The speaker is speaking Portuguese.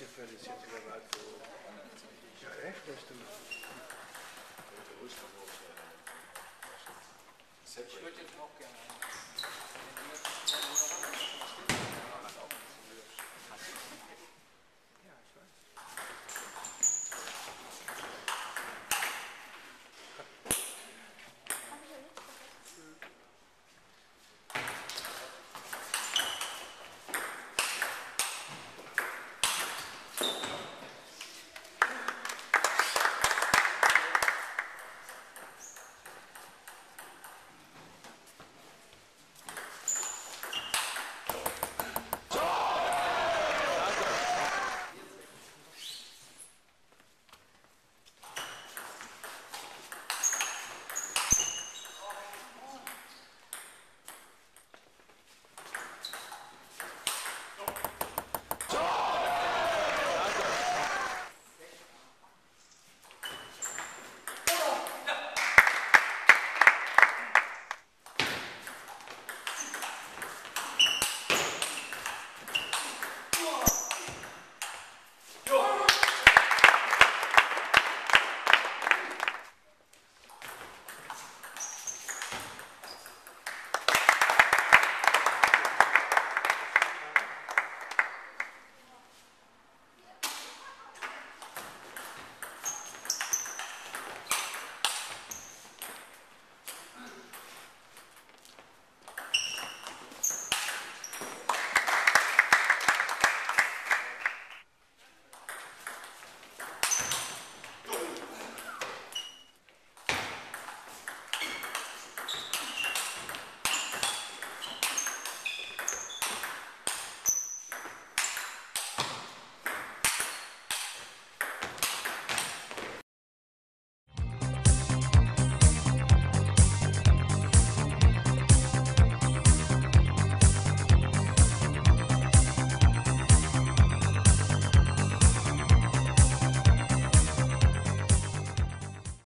Esse Feld ist jetzt bereit für. Ja, echt? Stimmt. Ich